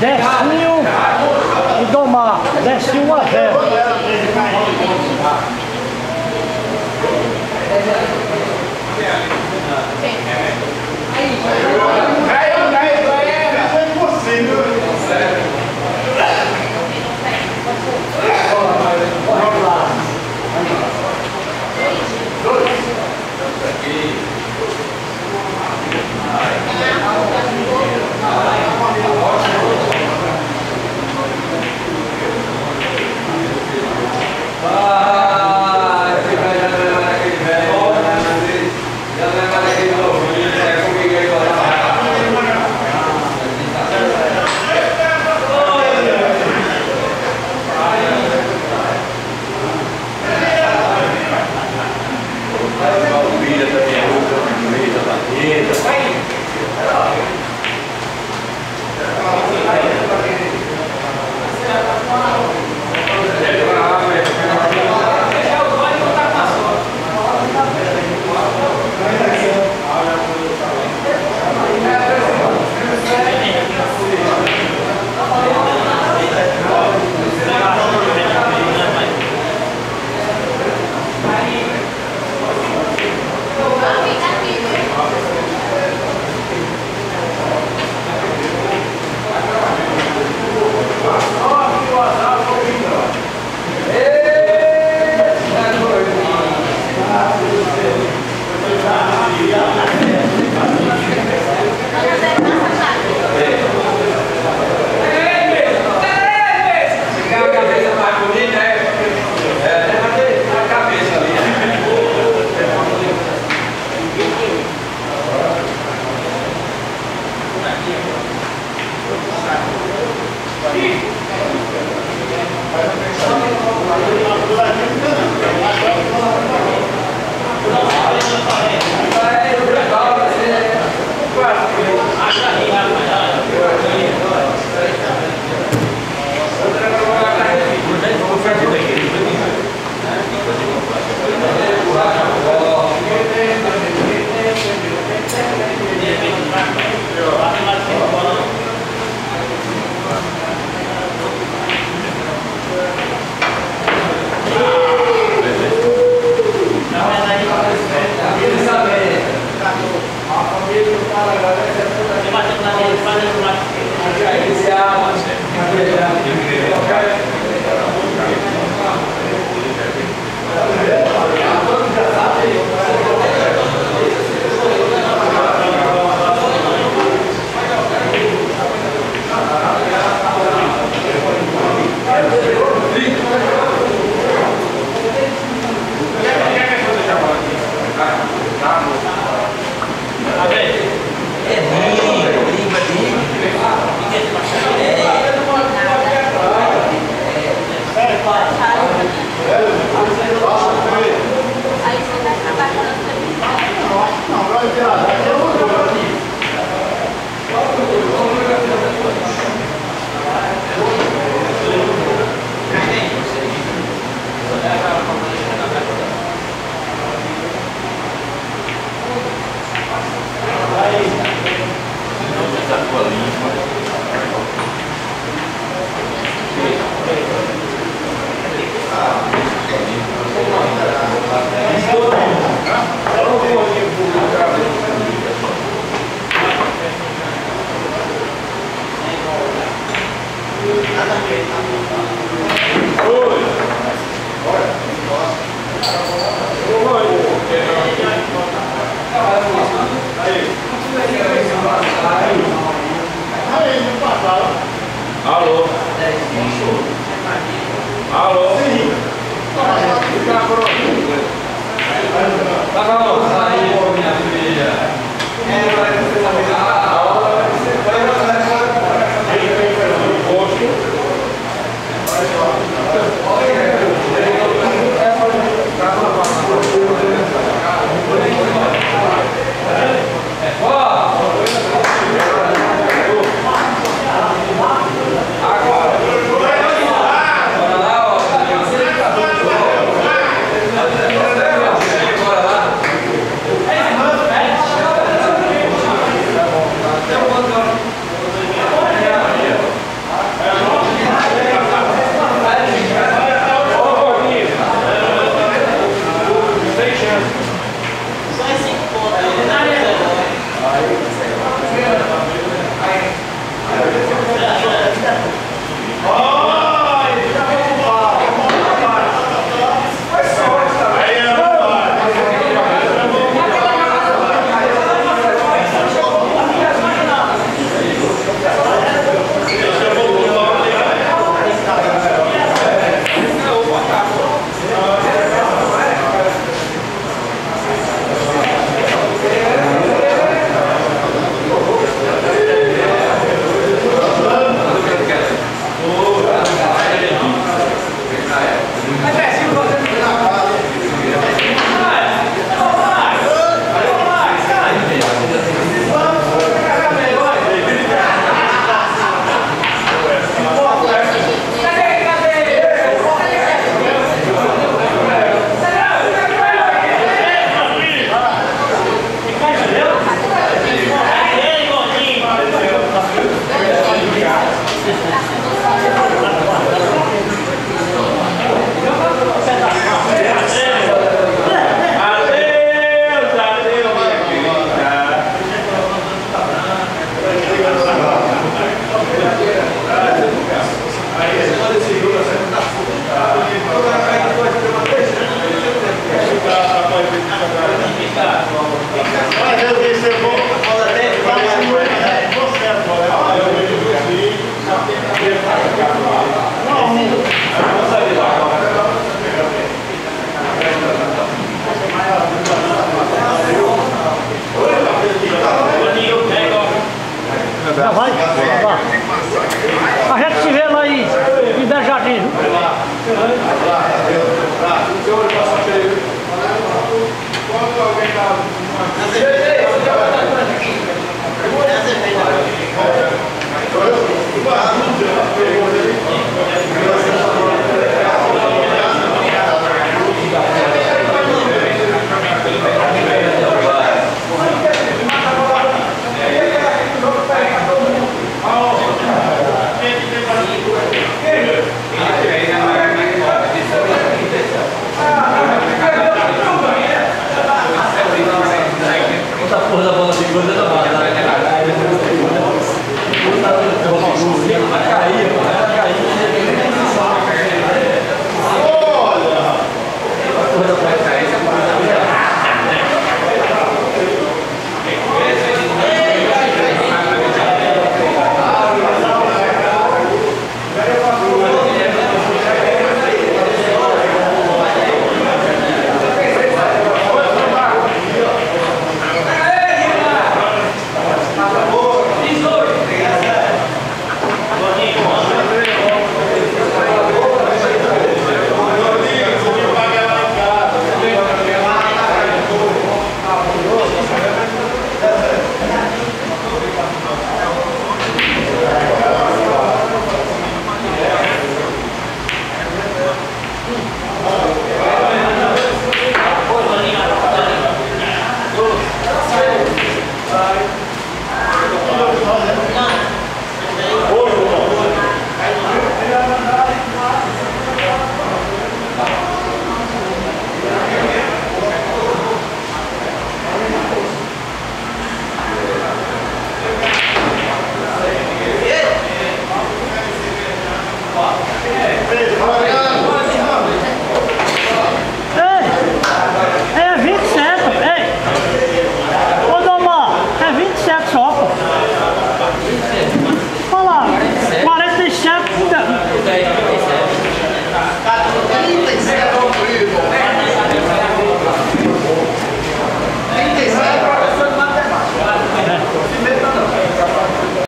That's you. You don't matter. That's you what? Vamos, aí, minha filha.